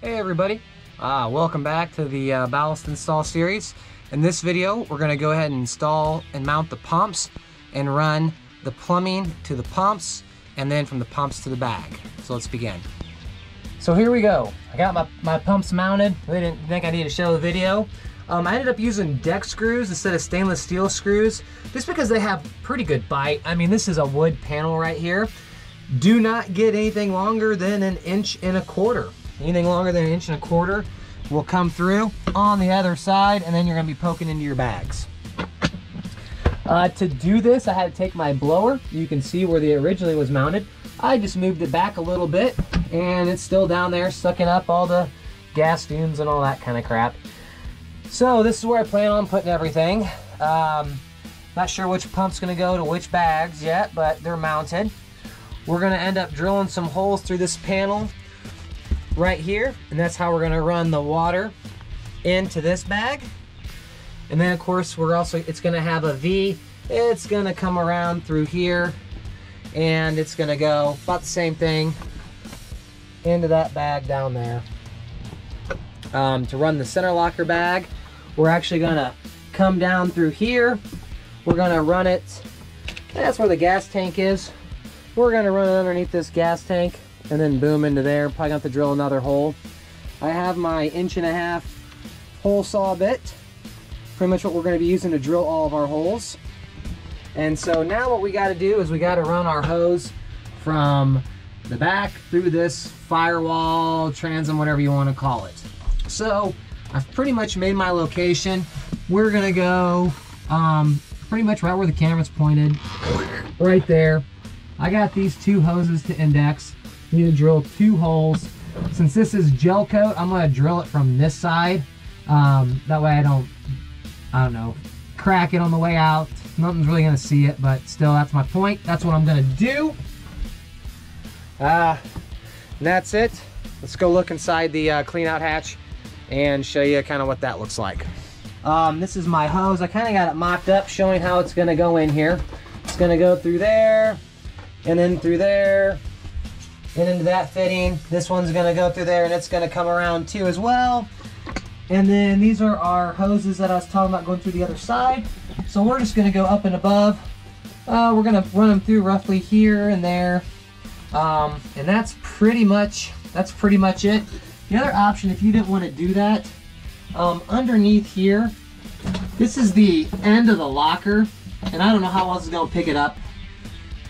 Hey everybody, uh, welcome back to the uh, ballast install series. In this video, we're going to go ahead and install and mount the pumps and run the plumbing to the pumps and then from the pumps to the bag. So let's begin. So here we go. I got my, my pumps mounted. I didn't think I needed to show the video. Um, I ended up using deck screws instead of stainless steel screws just because they have pretty good bite. I mean, this is a wood panel right here. Do not get anything longer than an inch and a quarter. Anything longer than an inch and a quarter will come through on the other side and then you're gonna be poking into your bags. Uh, to do this, I had to take my blower. You can see where the originally was mounted. I just moved it back a little bit and it's still down there sucking up all the gas fumes and all that kind of crap. So this is where I plan on putting everything. Um, not sure which pump's gonna go to which bags yet, but they're mounted. We're gonna end up drilling some holes through this panel right here and that's how we're to run the water into this bag. And then of course we're also it's to have a V. It's to come around through here and it's to go about the same thing into that bag down there. Um, to run the center locker bag we're actually to come down through here. We're to run it. That's where the gas tank is. We're to run it underneath this gas tank and then boom into there. Probably have to drill another hole. I have my inch and a half hole saw bit. Pretty much what we're gonna be using to drill all of our holes. And so now what we gotta do is we gotta run our hose from the back through this firewall, transom, whatever you wanna call it. So I've pretty much made my location. We're gonna go um, pretty much right where the camera's pointed, right there. I got these two hoses to index. Need to drill two holes. Since this is gel coat, I'm gonna drill it from this side. Um, that way I don't, I don't know, crack it on the way out. Nothing's really gonna see it, but still, that's my point. That's what I'm gonna do. Uh, that's it. Let's go look inside the uh, clean out hatch and show you kind of what that looks like. Um, this is my hose. I kind of got it mocked up showing how it's gonna go in here. It's gonna go through there and then through there and into that fitting. This one's gonna go through there and it's gonna come around too as well. And then these are our hoses that I was talking about going through the other side. So we're just gonna go up and above. Uh, we're gonna run them through roughly here and there. Um, and that's pretty much, that's pretty much it. The other option, if you didn't want to do that, um, underneath here, this is the end of the locker, and I don't know how else is gonna pick it up.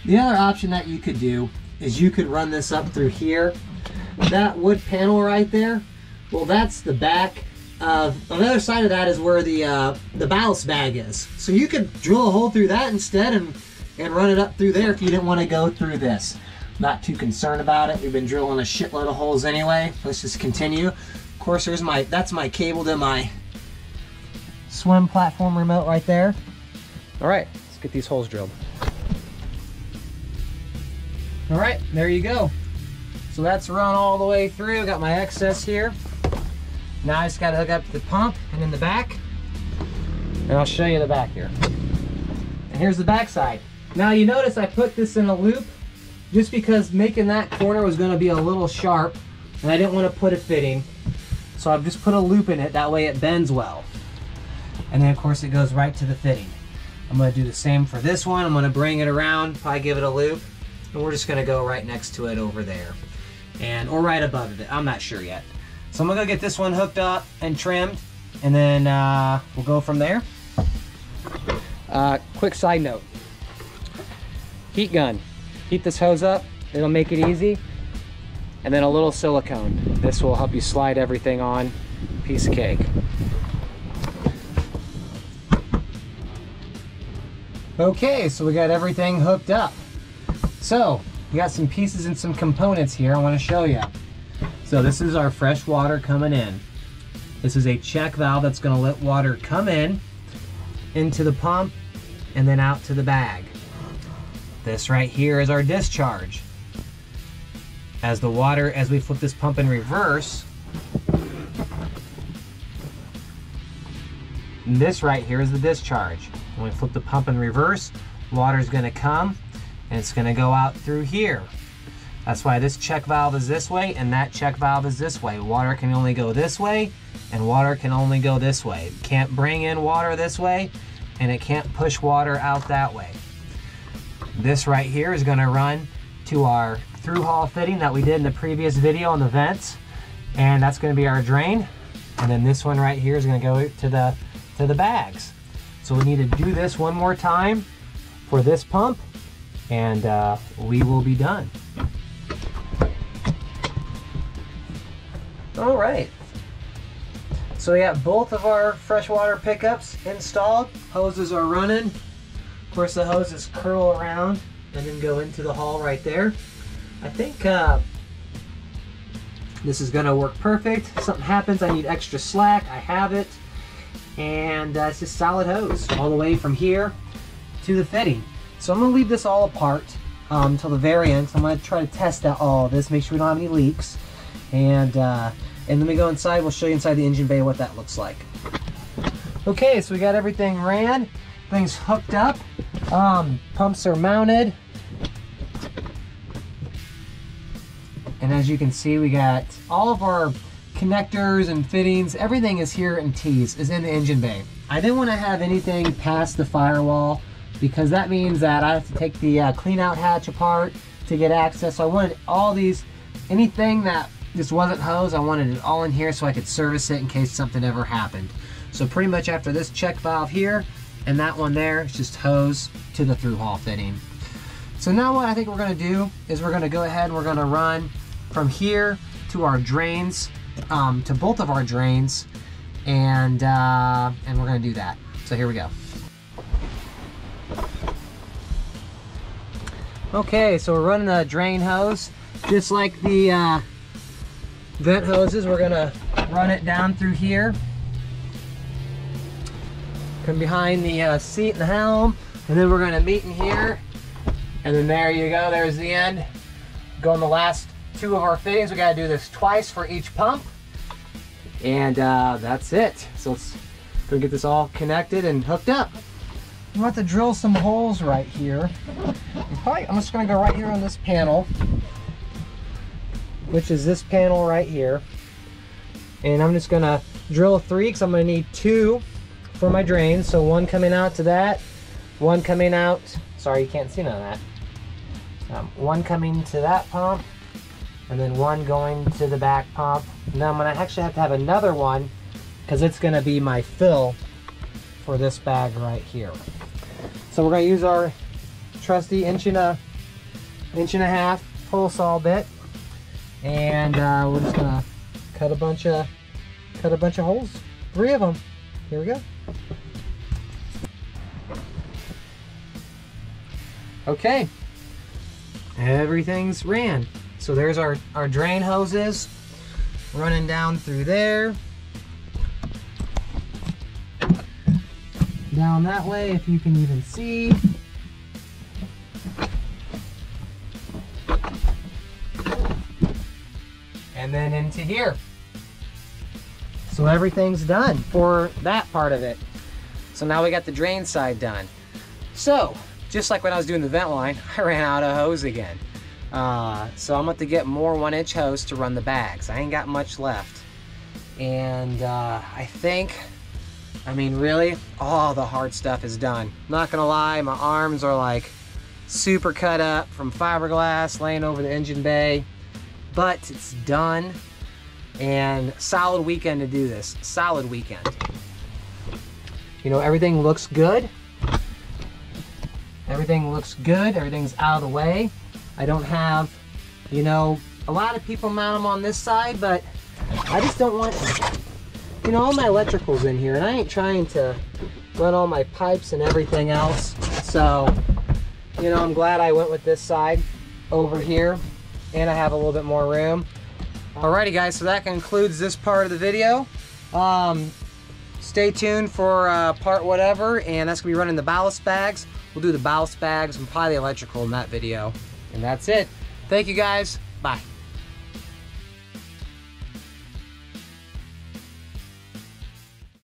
The other option that you could do is you could run this up through here. That wood panel right there, well that's the back of, on the other side of that is where the uh, the ballast bag is. So you could drill a hole through that instead and, and run it up through there if you didn't want to go through this. Not too concerned about it. We've been drilling a shitload of holes anyway. Let's just continue. Of course, there's my, that's my cable to my swim platform remote right there. All right, let's get these holes drilled. All right, there you go. So that's run all the way through. Got my excess here. Now I just got to hook up to the pump and in the back. And I'll show you the back here. And here's the back side. Now you notice I put this in a loop just because making that corner was going to be a little sharp and I didn't want to put a fitting. So I've just put a loop in it, that way it bends well. And then of course it goes right to the fitting. I'm going to do the same for this one. I'm to bring it around, probably give it a loop and we're just gonna go right next to it over there. And or right above it. I'm not sure yet. So I'm gonna go get this one hooked up and trimmed and then uh, we'll go from there. Uh, quick side note. Heat gun. Heat this hose up. It'll make it easy. And then a little silicone. This will help you slide everything on. Piece of cake. Okay so we got everything hooked up so, we got some pieces and some components here I want to show you. So this is our fresh water coming in. This is a check valve that's going to let water come in into the pump and then out to the bag. This right here is our discharge. As the water, as we flip this pump in reverse, this right here is the discharge. When we flip the pump in reverse, water is going to come and it's gonna go out through here. That's why this check valve is this way and that check valve is this way. Water can only go this way and water can only go this way. It can't bring in water this way and it can't push water out that way. This right here is gonna run to our through hull fitting that we did in the previous video on the vents. And that's gonna be our drain. And then this one right here is gonna go to the, to the bags. So we need to do this one more time for this pump and uh, we will be done. All right. So we got both of our freshwater pickups installed. Hoses are running. Of course, the hoses curl around and then go into the hull right there. I think uh, this is gonna work perfect. If something happens, I need extra slack. I have it. And uh, it's just solid hose all the way from here to the fitting. So I'm gonna leave this all apart um, until the very end. So I'm gonna try to test out all of this, make sure we don't have any leaks. And, uh, and then we go inside, we'll show you inside the engine bay what that looks like. Okay, so we got everything ran, things hooked up, um, pumps are mounted. And as you can see, we got all of our connectors and fittings, everything is here in T's, is in the engine bay. I didn't want to have anything past the firewall because that means that I have to take the uh, clean out hatch apart to get access. So I wanted all these, anything that just wasn't hose, I wanted it all in here so I could service it in case something ever happened. So pretty much after this check valve here and that one there, it's just hose to the through hull fitting. So now what I think we're gonna do is we're gonna go ahead and we're gonna run from here to our drains, um, to both of our drains, and, uh, and we're gonna do that. So here we go. Okay, so we're running a drain hose. Just like the uh, vent hoses, we're gonna run it down through here. Come behind the uh, seat and the helm, and then we're gonna meet in here. And then there you go, there's the end. Go on the last two of our fittings. We gotta do this twice for each pump. And uh, that's it. So let's go get this all connected and hooked up. I'm about to drill some holes right here. I'm, probably, I'm just gonna go right here on this panel, which is this panel right here. And I'm just gonna drill three, because I'm gonna need two for my drains. So one coming out to that, one coming out, sorry, you can't see none of that. Um, one coming to that pump, and then one going to the back pump. And then I'm gonna actually have to have another one, because it's gonna be my fill for this bag right here. So we're gonna use our trusty inch and a inch and a half hole saw bit, and uh, we're just gonna cut a bunch of cut a bunch of holes, three of them. Here we go. Okay, everything's ran. So there's our our drain hoses running down through there. Down that way if you can even see. And then into here. So everything's done for that part of it. So now we got the drain side done. So, just like when I was doing the vent line, I ran out of hose again. Uh, so I'm going to get more one inch hose to run the bags. I ain't got much left. And uh, I think I mean, really, all the hard stuff is done. Not gonna lie, my arms are like super cut up from fiberglass laying over the engine bay, but it's done. And solid weekend to do this, solid weekend. You know, everything looks good. Everything looks good, everything's out of the way. I don't have, you know, a lot of people mount them on this side, but I just don't want you know, all my electrical's in here and I ain't trying to run all my pipes and everything else. So, you know, I'm glad I went with this side over here and I have a little bit more room. Alrighty guys, so that concludes this part of the video. Um, stay tuned for uh, part whatever and that's gonna be running the ballast bags. We'll do the ballast bags and probably the electrical in that video. And that's it. Thank you guys. Bye.